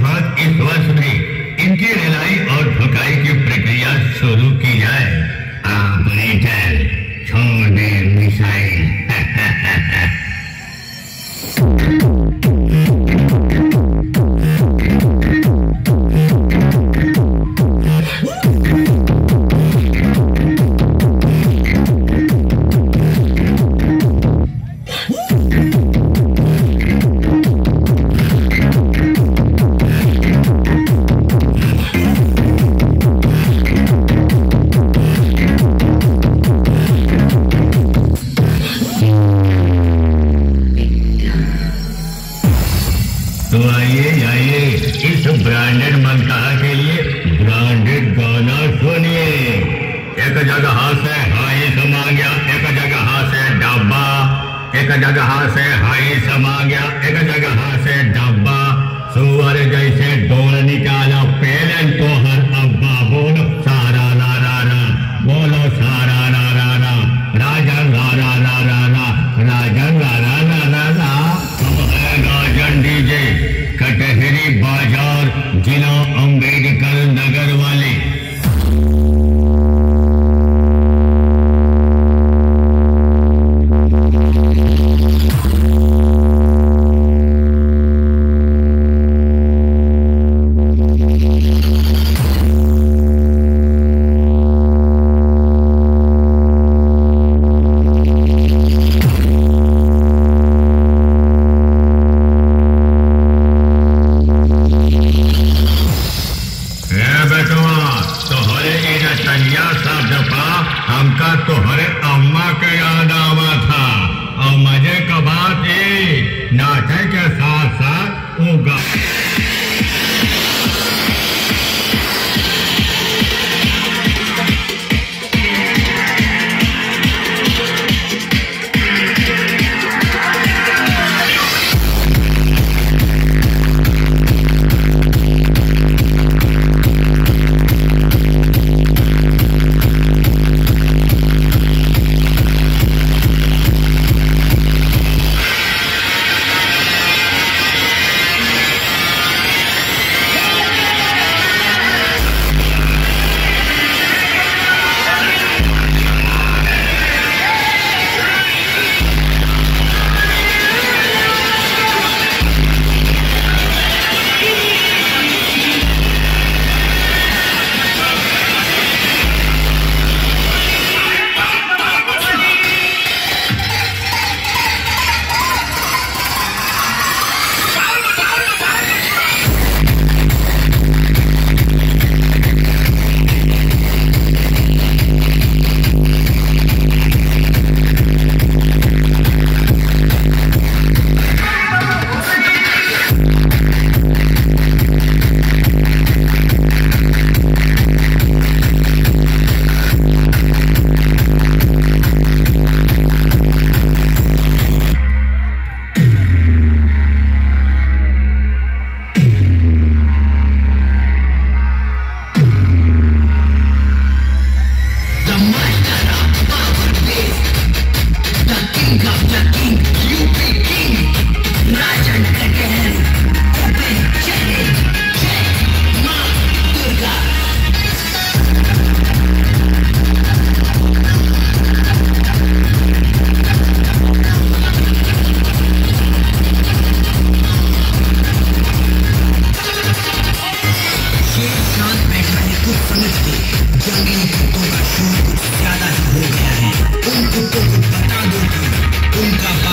भांति इस वर्ष में इनकी रिलाई और ढुकाई की प्रक्रिया शुरू की जाए। ऑपरेटर छोड़ दे। आइए आइए इस ब्रांडेड ममता के लिए ब्रांडेड गाना सुनिए। एक जगह से हाई समा गया, एक जगह से डब्बा। एक जगह से हाई समा गया, एक जगह से डब्बा। सुअर जैसे डोर निकाला पेलन तोहरे अम्मा के याद आवा था। और मज़े का बात ये, नाचे के साथ साथ वो Um cavalo.